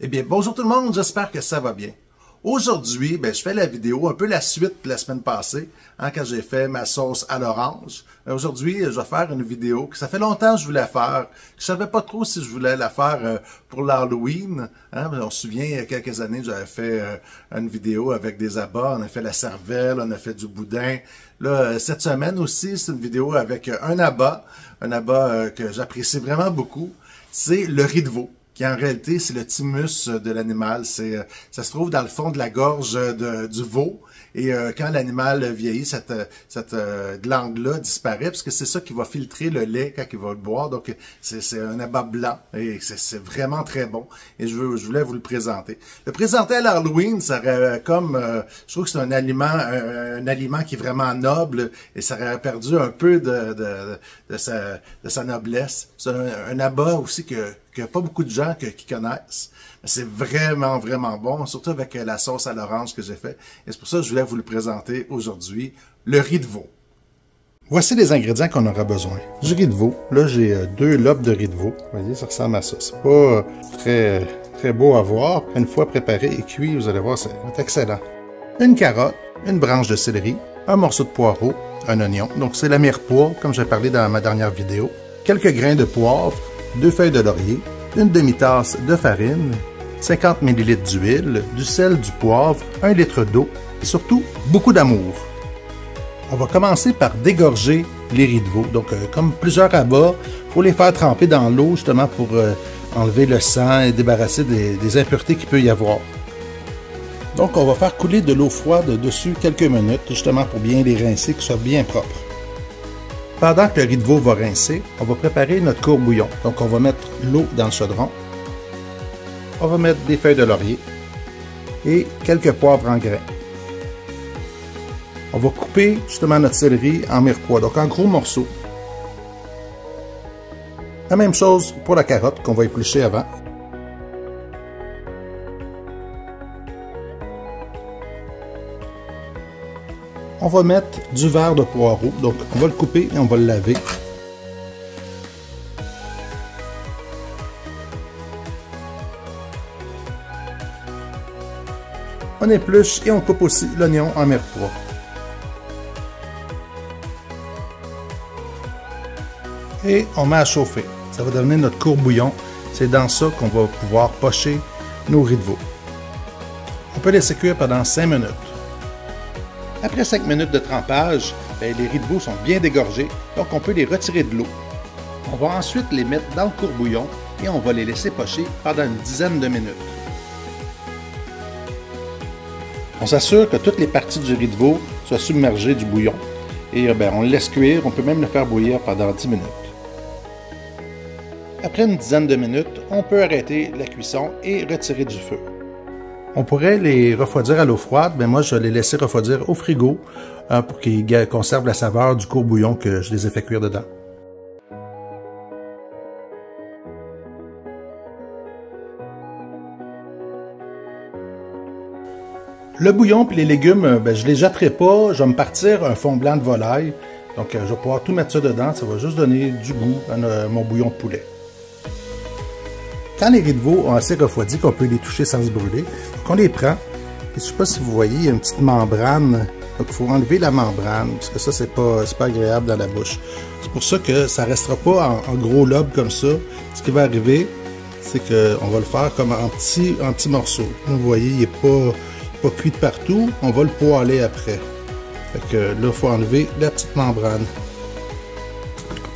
Eh bien, bonjour tout le monde, j'espère que ça va bien. Aujourd'hui, ben, je fais la vidéo, un peu la suite de la semaine passée, hein, quand j'ai fait ma sauce à l'orange. Euh, aujourd'hui, je vais faire une vidéo que ça fait longtemps que je voulais faire. Je savais pas trop si je voulais la faire euh, pour l'Halloween. Hein, on se souvient, il y a quelques années, j'avais fait euh, une vidéo avec des abats. On a fait la cervelle, on a fait du boudin. Là, cette semaine aussi, c'est une vidéo avec un abat, un abat que j'apprécie vraiment beaucoup. C'est le riz de veau qui en réalité, c'est le thymus de l'animal. C'est, euh, ça se trouve dans le fond de la gorge de, du veau. Et euh, quand l'animal vieillit, cette, cette euh, glande-là disparaît, parce que c'est ça qui va filtrer le lait quand il va le boire. Donc, c'est un abat blanc et c'est vraiment très bon. Et je, veux, je voulais vous le présenter. Le présenter à l'Halloween, ça aurait comme... je trouve que c'est un aliment un, aliment qui est vraiment noble et ça aurait perdu un peu de, de, de, sa, de sa noblesse. C'est un, un abat aussi que qu'il n'y a pas beaucoup de gens qui connaissent. C'est vraiment, vraiment bon, surtout avec euh, la sauce à l'orange que j'ai fait. Et c'est pour ça que je voulais vous le présenter aujourd'hui, le riz de veau. Voici les ingrédients qu'on aura besoin. Du riz de veau. Là, j'ai euh, deux lobes de riz de veau. Vous voyez, ça ressemble à ça. C'est pas euh, très, très beau à voir. Une fois préparé et cuit, vous allez voir, c'est excellent. Une carotte, une branche de céleri, un morceau de poireau, un oignon. Donc, c'est la mirepoix, comme j'ai parlé dans ma dernière vidéo. Quelques grains de poivre, deux feuilles de laurier, une demi-tasse de farine, 50 ml d'huile, du sel, du poivre, un litre d'eau et surtout beaucoup d'amour. On va commencer par dégorger les riz de veau. Donc, euh, comme plusieurs abats, il faut les faire tremper dans l'eau justement pour euh, enlever le sang et débarrasser des, des impuretés qu'il peut y avoir. Donc, on va faire couler de l'eau froide dessus quelques minutes, justement pour bien les rincer, qu'ils soient bien propres. Pendant que le riz de veau va rincer, on va préparer notre court bouillon. Donc on va mettre l'eau dans le chaudron. On va mettre des feuilles de laurier et quelques poivres en grains. On va couper justement notre céleri en mirepoix, donc en gros morceaux. La même chose pour la carotte qu'on va éplucher avant. On va mettre du verre de poireau. Donc, on va le couper et on va le laver. On épluche et on coupe aussi l'oignon en mirepoix. Et on met à chauffer. Ça va devenir notre courbouillon. C'est dans ça qu'on va pouvoir pocher nos riz de veau. On peut laisser cuire pendant 5 minutes. Après 5 minutes de trempage, ben, les riz de veau sont bien dégorgés, donc on peut les retirer de l'eau. On va ensuite les mettre dans le courbouillon et on va les laisser pocher pendant une dizaine de minutes. On s'assure que toutes les parties du riz de veau soient submergées du bouillon et ben, on le laisse cuire, on peut même le faire bouillir pendant 10 minutes. Après une dizaine de minutes, on peut arrêter la cuisson et retirer du feu. On pourrait les refroidir à l'eau froide, mais moi je vais les laisser refroidir au frigo hein, pour qu'ils conservent la saveur du courbouillon que je les ai fait cuire dedans. Le bouillon et les légumes, euh, ben, je les jetterai pas. Je vais me partir un fond blanc de volaille. Donc, euh, je vais pouvoir tout mettre ça dedans. Ça va juste donner du goût à mon bouillon de poulet. Quand les riz de veau ont assez refroidi qu'on peut les toucher sans se brûler, on les prend. je ne sais pas si vous voyez, il y a une petite membrane. Donc, il faut enlever la membrane, parce que ça, c'est pas, pas agréable dans la bouche. C'est pour ça que ça restera pas en, gros lobe comme ça. Ce qui va arriver, c'est qu'on va le faire comme en petits, en morceaux. Vous voyez, il n'est pas, pas cuit de partout. On va le poêler après. Fait que là, il faut enlever la petite membrane.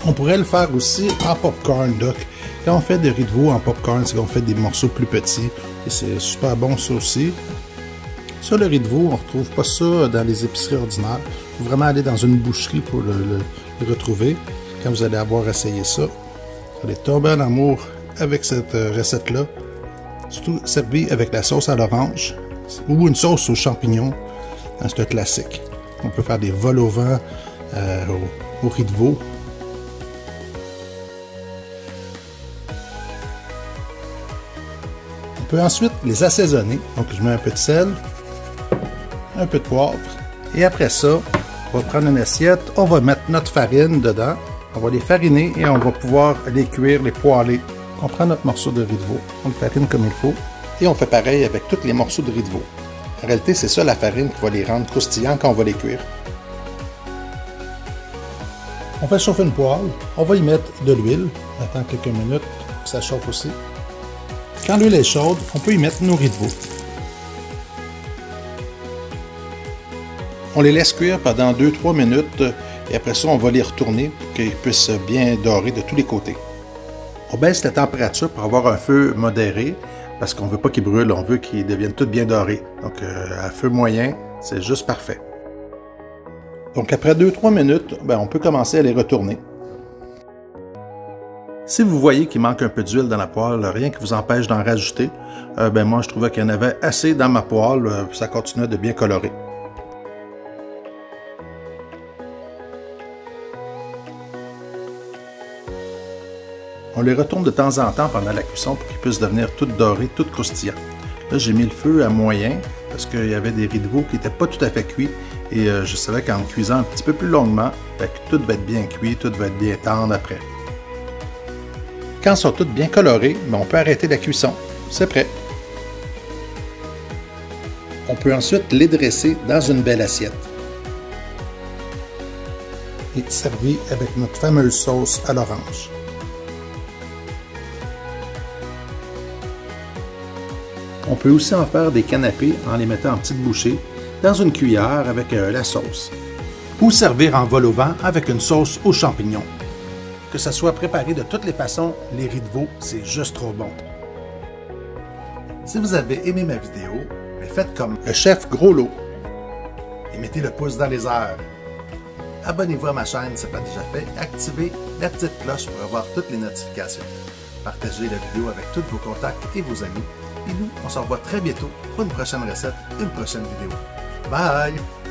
On pourrait le faire aussi en popcorn, donc quand on fait des riz de veau en popcorn, c'est qu'on fait des morceaux plus petits. Et c'est super bon ça aussi. Ça, le riz de veau, on retrouve pas ça dans les épiceries ordinaires. Il faut vraiment aller dans une boucherie pour le, retrouver. Quand vous allez avoir essayé ça, vous allez tomber en amour avec cette euh, recette-là. Surtout servi avec la sauce à l'orange ou une sauce aux champignons. Hein, c'est un classique. On peut faire des vols au vent euh, au riz de veau. Peut ensuite les assaisonner. Donc, je mets un peu de sel, un peu de poivre. Et après ça, on va prendre une assiette, on va mettre notre farine dedans. On va les fariner et on va pouvoir les cuire, les poêler. On prend notre morceau de riz de veau, on le farine comme il faut. Et on fait pareil avec tous les morceaux de riz de veau. En réalité, c'est ça la farine qui va les rendre croustillants quand on va les cuire. On fait chauffer une poêle. On va y mettre de l'huile. On attend quelques minutes que ça chauffe aussi. Quand l'huile est chaude, on peut y mettre nos riz de veau. On les laisse cuire pendant 2-3 minutes et après ça, on va les retourner pour qu'ils puissent bien dorer de tous les côtés. On baisse la température pour avoir un feu modéré parce qu'on ne veut pas qu'ils brûlent, on veut qu'ils deviennent tous bien dorés. Donc euh, à feu moyen, c'est juste parfait. Donc après 2-3 minutes, ben, on peut commencer à les retourner. Si vous voyez qu'il manque un peu d'huile dans la poêle, rien qui vous empêche d'en rajouter, euh, ben moi je trouvais qu'il y en avait assez dans ma poêle, euh, ça continuait de bien colorer. On les retourne de temps en temps pendant la cuisson pour qu'ils puissent devenir toutes dorées, toutes croustillants. Là, j'ai mis le feu à moyen parce qu'il y avait des riz qui n'étaient pas tout à fait cuits et euh, je savais qu'en cuisant un petit peu plus longuement, tout va être bien cuit, tout va être bien tendre après. Quand sont toutes bien colorées, ben, on peut arrêter la cuisson. C'est prêt. On peut ensuite les dresser dans une belle assiette. Et servir avec notre fameuse sauce à l'orange. On peut aussi en faire des canapés en les mettant en petites bouchées dans une cuillère avec euh, la sauce. Ou servir en vol au vent avec une sauce aux champignons. Que ça soit préparé de toutes les façons, les riz de veau, c'est juste trop bon. Si vous avez aimé ma vidéo, ben, faites comme le chef Gros Lot et mettez le pouce dans les airs. Abonnez-vous à ma chaîne si ce n'est pas déjà fait activez la petite cloche pour avoir toutes les notifications. Partagez la vidéo avec tous vos contacts et vos amis et nous, on se revoit très bientôt pour une prochaine recette, une prochaine vidéo. Bye!